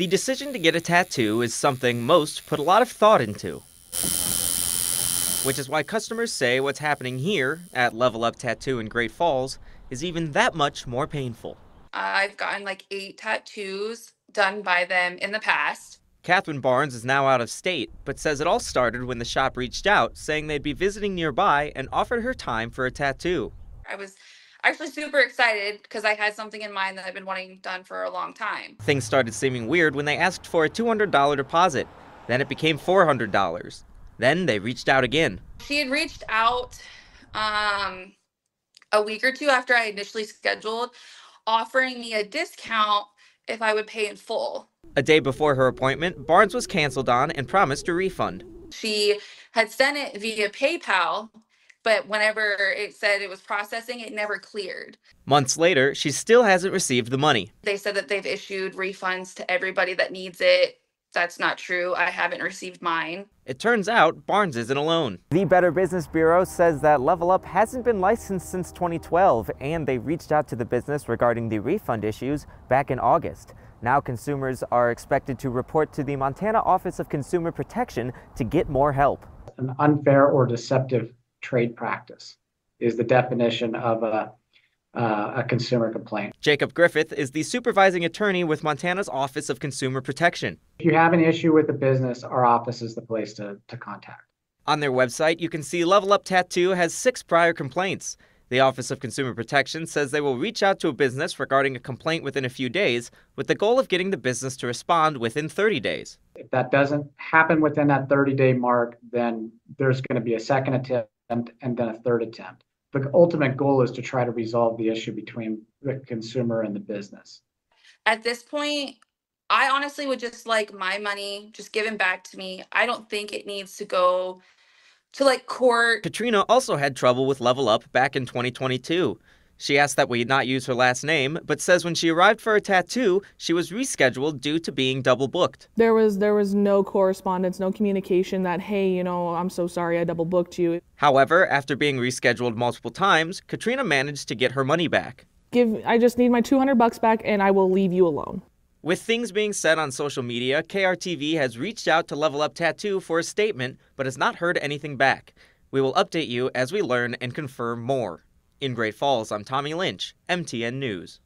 The decision to get a tattoo is something most put a lot of thought into. Which is why customers say what's happening here at Level Up Tattoo in Great Falls is even that much more painful. I've gotten like eight tattoos done by them in the past. Catherine Barnes is now out of state, but says it all started when the shop reached out saying they'd be visiting nearby and offered her time for a tattoo. I was actually super excited because I had something in mind that I've been wanting done for a long time. Things started seeming weird when they asked for a $200 deposit. Then it became $400. Then they reached out again. She had reached out um, a week or two after I initially scheduled, offering me a discount if I would pay in full. A day before her appointment, Barnes was canceled on and promised a refund. She had sent it via PayPal, but whenever it said it was processing, it never cleared. Months later, she still hasn't received the money. They said that they've issued refunds to everybody that needs it. That's not true. I haven't received mine. It turns out Barnes isn't alone. The Better Business Bureau says that Level Up hasn't been licensed since 2012, and they reached out to the business regarding the refund issues back in August. Now consumers are expected to report to the Montana Office of Consumer Protection to get more help. An unfair or deceptive trade practice is the definition of a uh, a consumer complaint. Jacob Griffith is the supervising attorney with Montana's Office of Consumer Protection. If you have an issue with the business, our office is the place to, to contact. On their website, you can see Level Up Tattoo has six prior complaints. The Office of Consumer Protection says they will reach out to a business regarding a complaint within a few days with the goal of getting the business to respond within 30 days. If that doesn't happen within that 30 day mark, then there's going to be a second attempt and then a third attempt the ultimate goal is to try to resolve the issue between the consumer and the business. At this point, I honestly would just like my money just given back to me. I don't think it needs to go to like court. Katrina also had trouble with Level Up back in 2022. She asked that we not use her last name, but says when she arrived for a tattoo, she was rescheduled due to being double booked. There was there was no correspondence, no communication that hey, you know, I'm so sorry I double booked you. However, after being rescheduled multiple times, Katrina managed to get her money back. Give I just need my 200 bucks back and I will leave you alone. With things being said on social media, KRTV has reached out to Level Up Tattoo for a statement, but has not heard anything back. We will update you as we learn and confirm more. In Great Falls, I'm Tommy Lynch, MTN News.